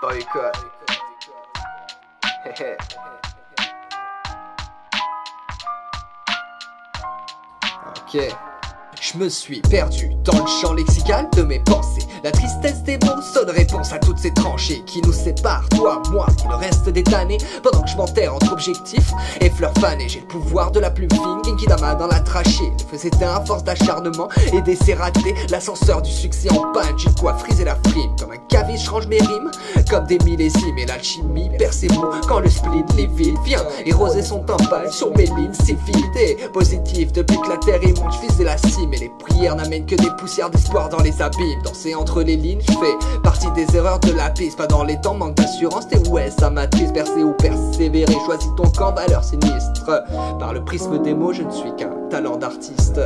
Ok. Je me suis perdu dans le champ lexical de mes pensées. La tristesse des mots sonne réponse à toutes ces tranchées qui nous séparent, toi, moi et le reste des damnés. Pendant que je m'enterre entre objectifs et fleurs fanées, j'ai le pouvoir de la plume fine, Genkidama dans la trachée. Le feu un force d'acharnement et d'essais ratés. L'ascenseur du succès en panne, j'ai quoi friser la frime. Comme un je mes rimes comme des millésimes. Et l'alchimie mots quand le split les vide. Vient éroser son tympane sur mes lignes, vide et positif. Depuis que la terre est monte, je la cime. Et les prières n'amènent que des poussières d'espoir dans les abîmes. Danser entre les lignes, je fais partie des erreurs de la piste. Pas dans les temps, manque d'assurance, t'es ouais, ça matrice. Percer ou persévérer, choisis ton camp, valeur sinistre. Par le prisme des mots, je ne suis qu'un talent d'artiste.